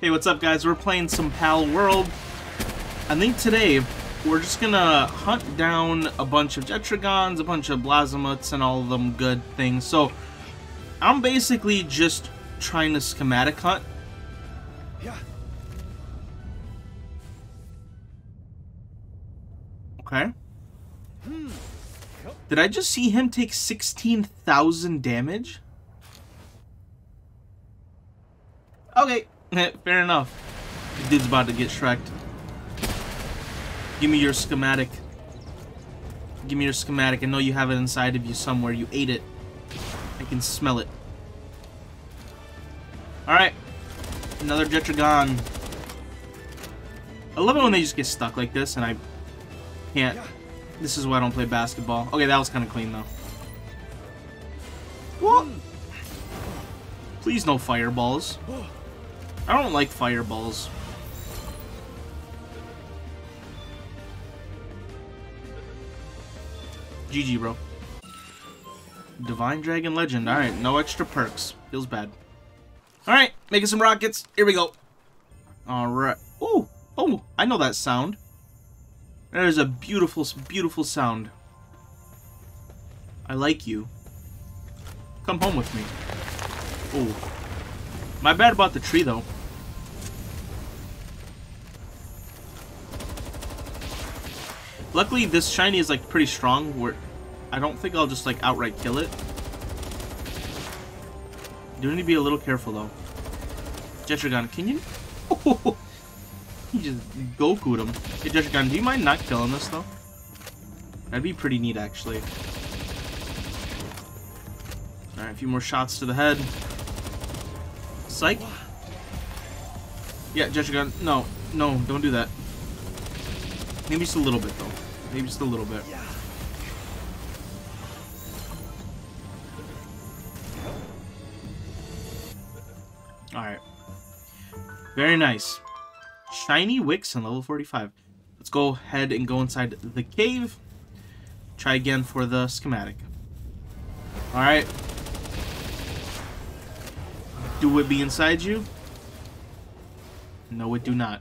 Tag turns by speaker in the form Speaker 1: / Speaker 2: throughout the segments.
Speaker 1: Hey, what's up guys? We're playing some Pal World. I think today we're just gonna hunt down a bunch of Jetragons, a bunch of Blazamuts, and all of them good things. So, I'm basically just trying to schematic hunt.
Speaker 2: Yeah.
Speaker 1: Okay. Did I just see him take 16,000 damage? Okay, fair enough. This dude's about to get shreked. Give me your schematic. Give me your schematic. I know you have it inside of you somewhere. You ate it. I can smell it. Alright. Another Jetragon. I love it when they just get stuck like this and I can't. This is why I don't play basketball. Okay, that was kind of clean though. What? Please no fireballs. I don't like fireballs. GG, bro. Divine Dragon Legend. Alright, no extra perks. Feels bad. Alright, making some rockets. Here we go. Alright. Oh, oh, I know that sound. That is a beautiful, beautiful sound. I like you. Come home with me. Oh. My bad about the tree, though. Luckily, this shiny is, like, pretty strong. I don't think I'll just, like, outright kill it. Do need to be a little careful, though. Jetragon, can you... Oh, he just Goku'd him. Hey, Jetragon, do you mind not killing this, though? That'd be pretty neat, actually. Alright, a few more shots to the head. Psych. Yeah, Jetragon, no, no, don't do that. Maybe just a little bit, though. Maybe just a little bit. Alright. Very nice. Shiny Wixen, level 45. Let's go ahead and go inside the cave. Try again for the schematic. Alright. Do it be inside you? No, it do not.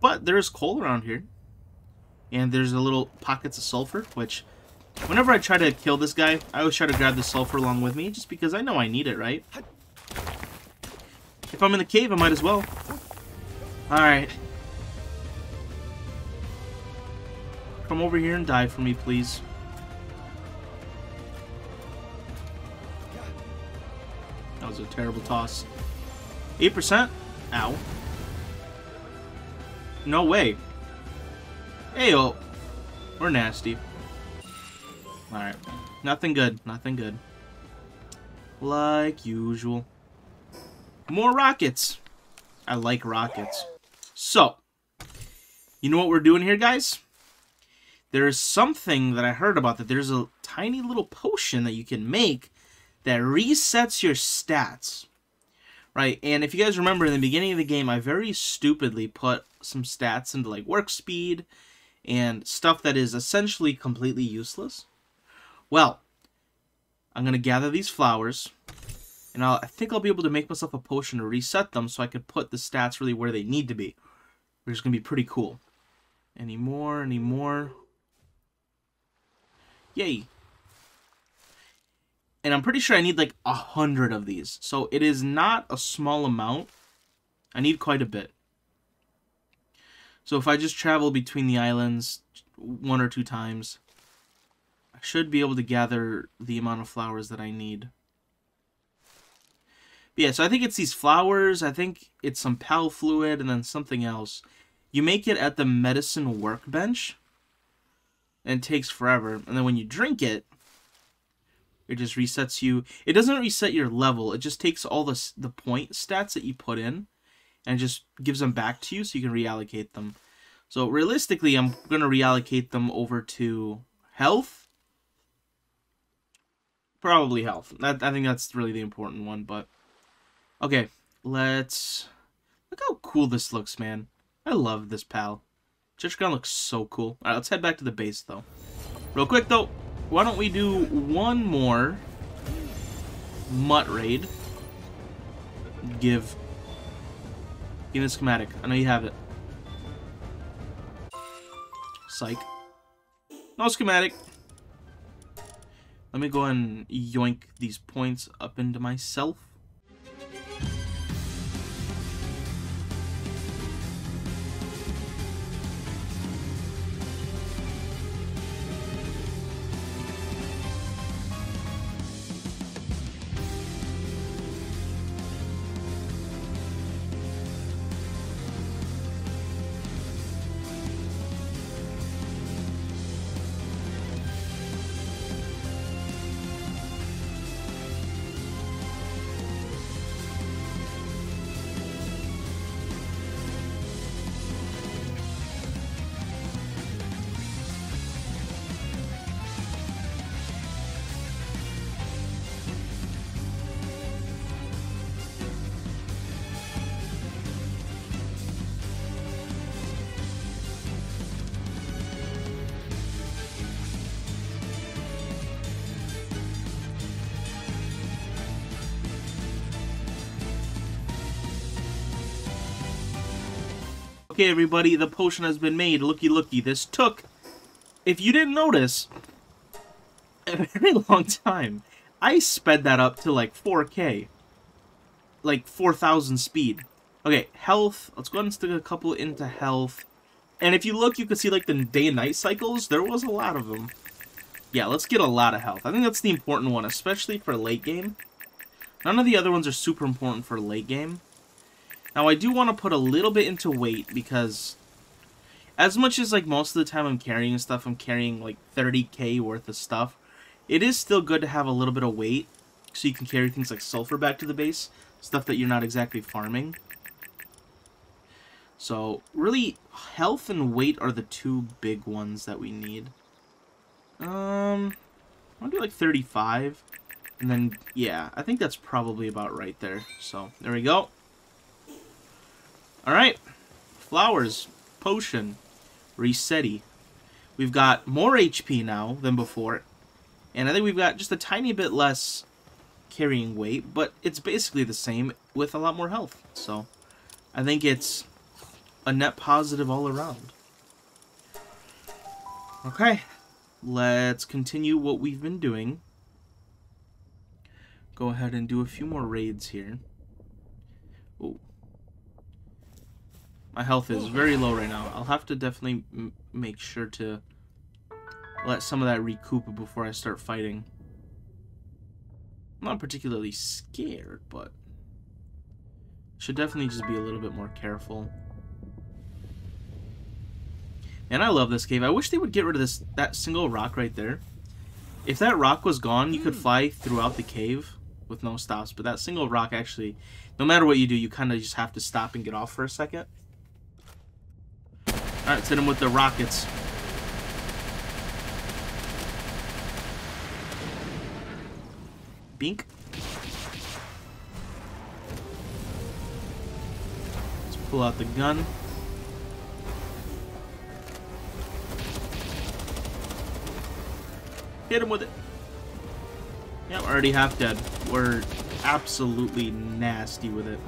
Speaker 1: But there's coal around here. And there's a little pockets of sulfur, which... Whenever I try to kill this guy, I always try to grab the sulfur along with me, just because I know I need it, right? If I'm in the cave, I might as well. Alright. Come over here and die for me, please. Was a terrible toss. 8%? Ow. No way. Heyo. We're nasty. Alright. Nothing good. Nothing good. Like usual. More rockets. I like rockets. So, you know what we're doing here, guys? There's something that I heard about that there's a tiny little potion that you can make that resets your stats. Right, and if you guys remember in the beginning of the game, I very stupidly put some stats into like work speed and stuff that is essentially completely useless. Well, I'm going to gather these flowers, and I'll, I think I'll be able to make myself a potion to reset them so I can put the stats really where they need to be. Which is going to be pretty cool. Any more? Any more? Yay. And I'm pretty sure I need like a hundred of these. So it is not a small amount. I need quite a bit. So if I just travel between the islands one or two times, I should be able to gather the amount of flowers that I need. But yeah, so I think it's these flowers, I think it's some pal fluid, and then something else. You make it at the medicine workbench, and it takes forever. And then when you drink it, it just resets you. It doesn't reset your level. It just takes all the, the point stats that you put in and just gives them back to you so you can reallocate them. So realistically, I'm going to reallocate them over to health. Probably health. That, I think that's really the important one, but... Okay, let's... Look how cool this looks, man. I love this pal. Jetragon looks so cool. Alright, let's head back to the base, though. Real quick, though, why don't we do one more Mutt Raid. Give Give me the schematic. I know you have it. Psych. No schematic. Let me go and yoink these points up into myself. Okay, everybody, the potion has been made. Looky, looky. This took, if you didn't notice, a very long time. I sped that up to like 4K. Like 4,000 speed. Okay, health. Let's go ahead and stick a couple into health. And if you look, you can see like the day and night cycles. There was a lot of them. Yeah, let's get a lot of health. I think that's the important one, especially for late game. None of the other ones are super important for late game. Now, I do want to put a little bit into weight because as much as like most of the time I'm carrying stuff, I'm carrying like 30k worth of stuff, it is still good to have a little bit of weight so you can carry things like sulfur back to the base, stuff that you're not exactly farming. So, really, health and weight are the two big ones that we need. Um, I'll do like 35. And then, yeah, I think that's probably about right there. So, there we go. Alright. Flowers. Potion. Resetti. We've got more HP now than before. And I think we've got just a tiny bit less carrying weight, but it's basically the same with a lot more health. So, I think it's a net positive all around. Okay, let's continue what we've been doing. Go ahead and do a few more raids here. My health is very low right now. I'll have to definitely make sure to let some of that recoup before I start fighting. I'm not particularly scared, but should definitely just be a little bit more careful. And I love this cave. I wish they would get rid of this that single rock right there. If that rock was gone, you could hmm. fly throughout the cave with no stops. But that single rock actually, no matter what you do, you kind of just have to stop and get off for a second. Alright, let's hit him with the rockets. Bink. Let's pull out the gun. Hit him with it. Yeah, I'm already half dead. We're absolutely nasty with it.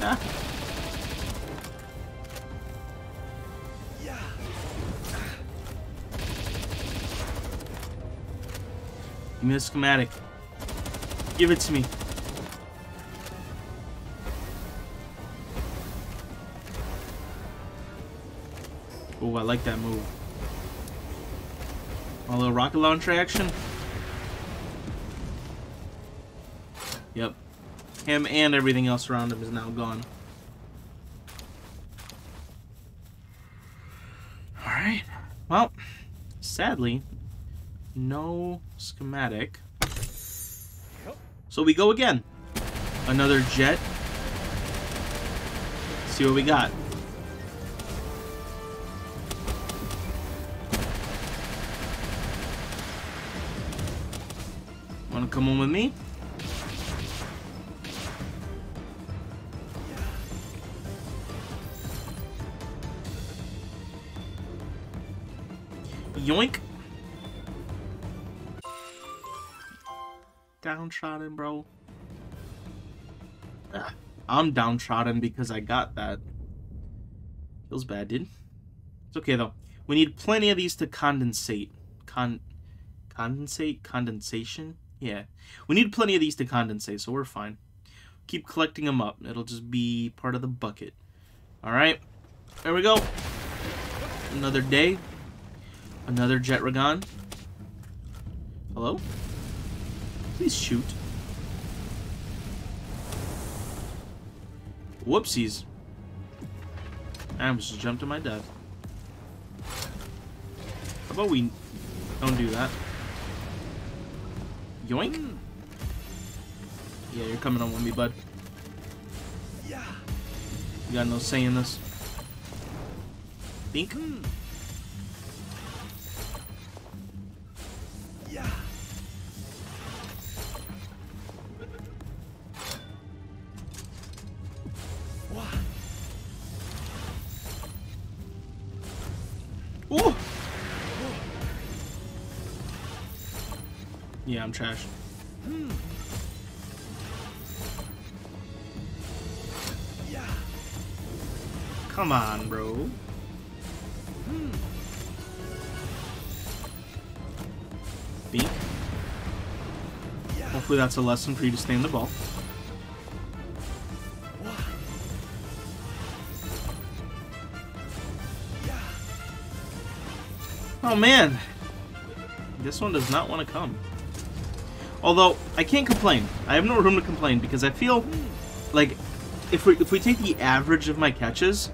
Speaker 1: Yeah. Give me the schematic. Give it to me. Oh, I like that move. A little rocket launcher action. Him and everything else around him is now gone. Alright. Well, sadly, no schematic. So we go again. Another jet. see what we got. Wanna come on with me? Yoink. downtrodden, bro. Ah, I'm downtrodden because I got that. Feels bad, dude. It's okay, though. We need plenty of these to condensate. Con... Condensate? Condensation? Yeah. We need plenty of these to condensate, so we're fine. Keep collecting them up. It'll just be part of the bucket. Alright. There we go. Another day. Another Jetragon. Hello? Please shoot. Whoopsies. I almost jumped to my death. How about we don't do that? Yoink? Yeah, you're coming on with me, bud. Yeah. You got no say in this. Think? Hmm. I'm trash. Come on, bro. Beak. Hopefully that's a lesson for you to stay in the ball. Oh man, this one does not want to come. Although, I can't complain. I have no room to complain because I feel like if we if we take the average of my catches,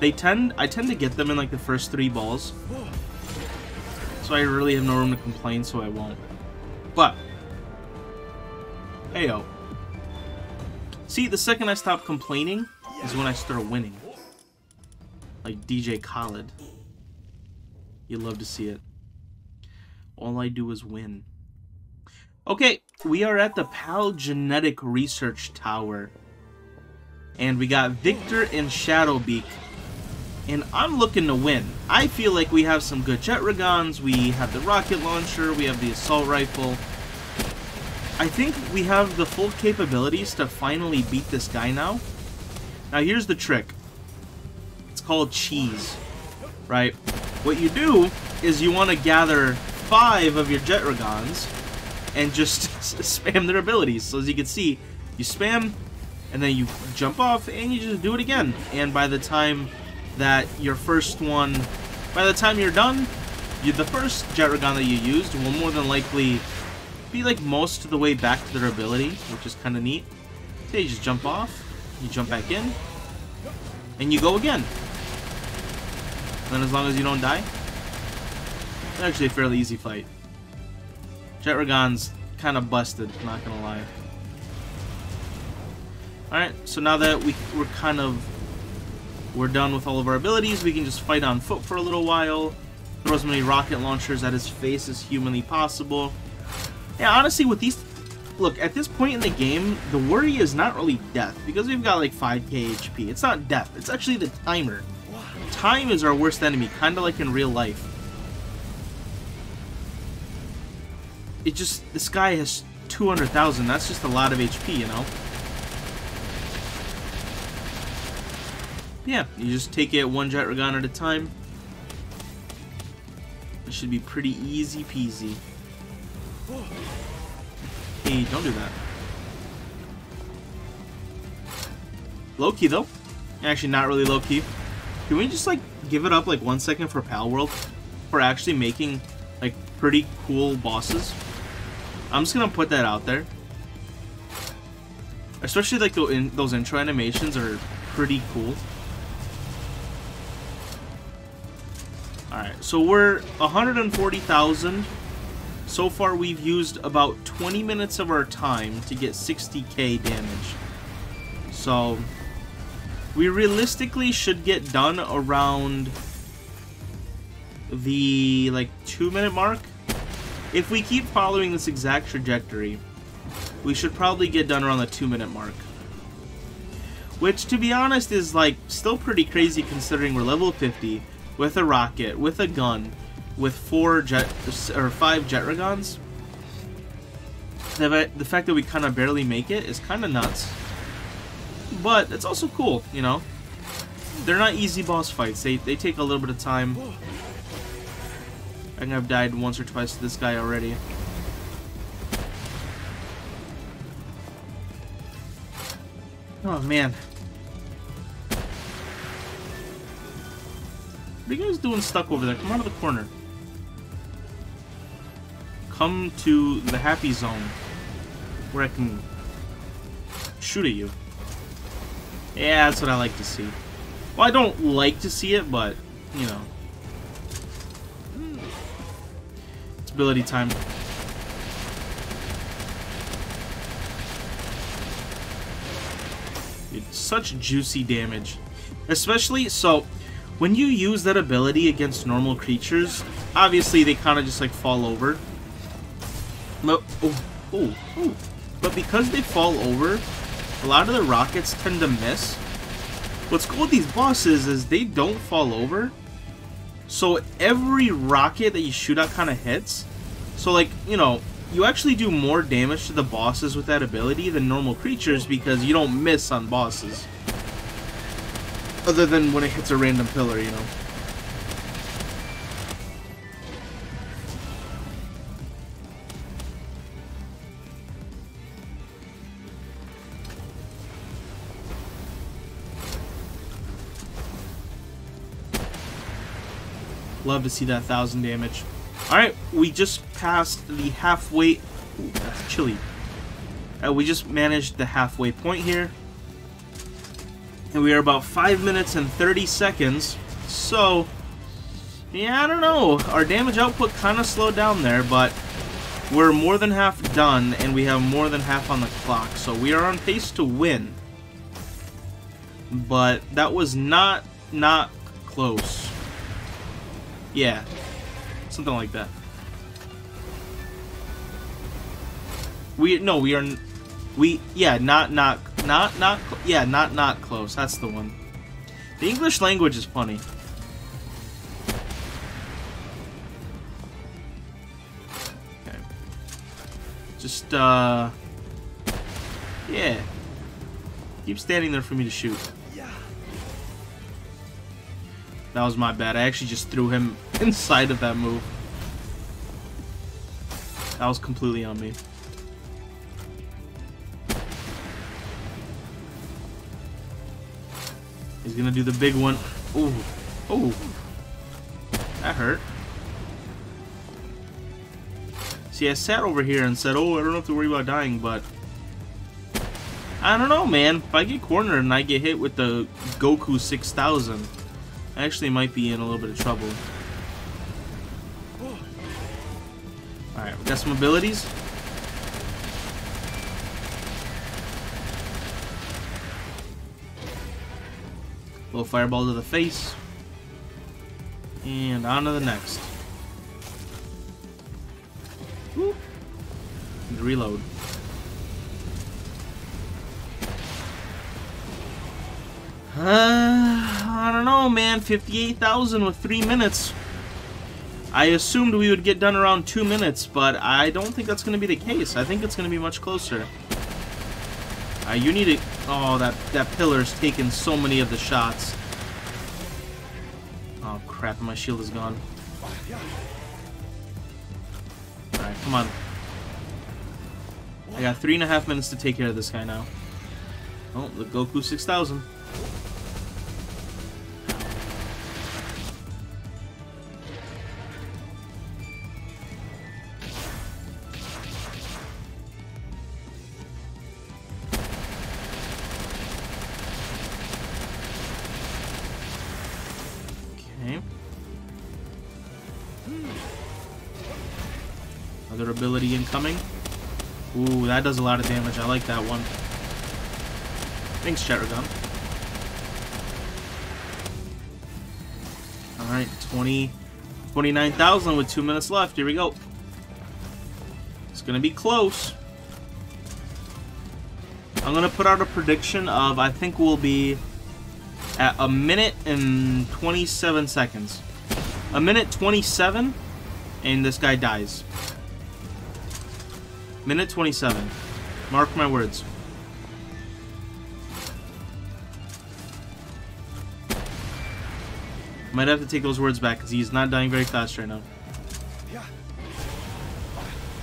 Speaker 1: they tend I tend to get them in like the first three balls. So I really have no room to complain, so I won't. But heyo. See, the second I stop complaining is when I start winning. Like DJ Khaled. You love to see it. All I do is win. Okay, we are at the PAL Genetic Research Tower. And we got Victor and Shadowbeak. And I'm looking to win. I feel like we have some good Jetragons, we have the rocket launcher, we have the assault rifle. I think we have the full capabilities to finally beat this guy now. Now here's the trick. It's called cheese, right? What you do is you want to gather five of your Jetragons and just spam their abilities. So as you can see, you spam, and then you jump off, and you just do it again. And by the time that your first one, by the time you're done, you, the first Jetragon that you used will more than likely be like most of the way back to their ability, which is kind of neat. So you just jump off, you jump back in, and you go again. And as long as you don't die, it's actually a fairly easy fight. Jetragon's kind of busted, not gonna lie. Alright, so now that we, we're kind of... We're done with all of our abilities, we can just fight on foot for a little while. Throw as many rocket launchers at his face as humanly possible. Yeah, honestly, with these... Look, at this point in the game, the worry is not really death, because we've got like 5k HP. It's not death, it's actually the timer. Time is our worst enemy, kind of like in real life. It just, this guy has 200,000, that's just a lot of HP, you know? Yeah, you just take it one Jetragon at a time. It should be pretty easy peasy. Hey, don't do that. Low-key, though. Actually, not really low-key. Can we just, like, give it up, like, one second for Palworld? For actually making, like, pretty cool bosses? I'm just gonna put that out there. Especially, like, in, those intro animations are pretty cool. Alright, so we're 140,000. So far, we've used about 20 minutes of our time to get 60k damage. So, we realistically should get done around the, like, two minute mark. If we keep following this exact trajectory, we should probably get done around the two minute mark. Which, to be honest, is, like, still pretty crazy considering we're level 50, with a rocket, with a gun, with four jet, or five Jetragons. the, the fact that we kind of barely make it is kind of nuts. But it's also cool, you know? They're not easy boss fights. They, they take a little bit of time. I think I've died once or twice to this guy already. Oh, man. What are you guys doing stuck over there? Come out of the corner. Come to the happy zone. Where I can shoot at you. Yeah, that's what I like to see. Well, I don't like to see it, but, you know. Ability time. Such juicy damage. Especially, so, when you use that ability against normal creatures, obviously they kind of just, like, fall over. But, oh, oh, oh. But because they fall over, a lot of the rockets tend to miss. What's cool with these bosses is they don't fall over. So every rocket that you shoot at kind of hits. So like, you know, you actually do more damage to the bosses with that ability than normal creatures because you don't miss on bosses. Other than when it hits a random pillar, you know. Love to see that thousand damage. Alright, we just passed the halfway... Ooh, that's chilly. Uh, we just managed the halfway point here. And we are about 5 minutes and 30 seconds. So, yeah, I don't know. Our damage output kind of slowed down there, but we're more than half done, and we have more than half on the clock. So we are on pace to win. But that was not, not close. Yeah. Something like that. We no, we are we yeah, not not not not yeah, not not close. That's the one. The English language is funny. Okay. Just uh yeah. Keep standing there for me to shoot. That was my bad. I actually just threw him inside of that move. That was completely on me. He's gonna do the big one. Ooh. Ooh. That hurt. See, I sat over here and said, oh, I don't have to worry about dying, but... I don't know, man. If I get cornered and I get hit with the Goku 6000, I actually might be in a little bit of trouble. Alright, we got some abilities. Little fireball to the face. And on to the next. And reload. Uh, I don't know, man. 58,000 with three minutes. I assumed we would get done around two minutes, but I don't think that's going to be the case. I think it's going to be much closer. Uh, you need to... Oh, that, that pillar's taken so many of the shots. Oh, crap. My shield is gone. Alright, come on. I got three and a half minutes to take care of this guy now. Oh, the Goku 6000. Incoming. Ooh, that does a lot of damage. I like that one. Thanks, Jetragon. Alright, 20, 29,000 with two minutes left. Here we go. It's to be close. I'm to put out a prediction of, I think we'll be at a minute and 27 seconds. A minute 27, and this guy dies. Minute 27. Mark my words. Might have to take those words back because he's not dying very fast right now.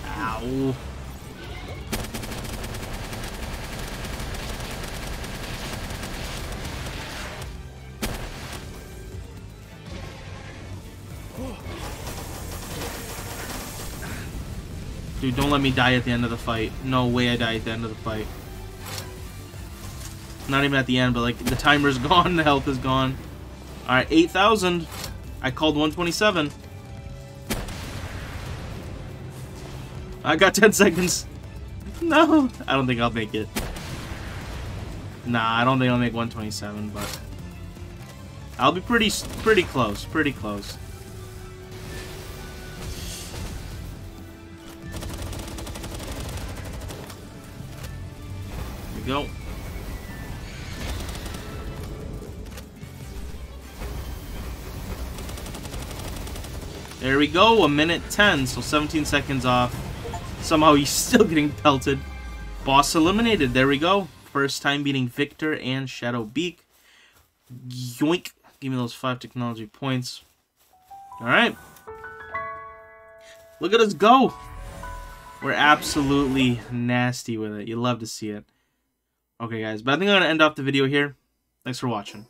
Speaker 1: Ow. Dude, don't let me die at the end of the fight. No way I die at the end of the fight. Not even at the end, but like the timer's gone, the health is gone. Alright, 8,000. I called 127. I got 10 seconds. No, I don't think I'll make it. Nah, I don't think I'll make 127, but I'll be pretty pretty close, pretty close. Go. There we go, a minute 10, so 17 seconds off. Somehow he's still getting pelted. Boss eliminated, there we go. First time beating Victor and Shadowbeak. Yoink. Give me those five technology points. Alright. Look at us go. We're absolutely nasty with it. You love to see it. Okay, guys, but I think I'm going to end off the video here. Thanks for watching.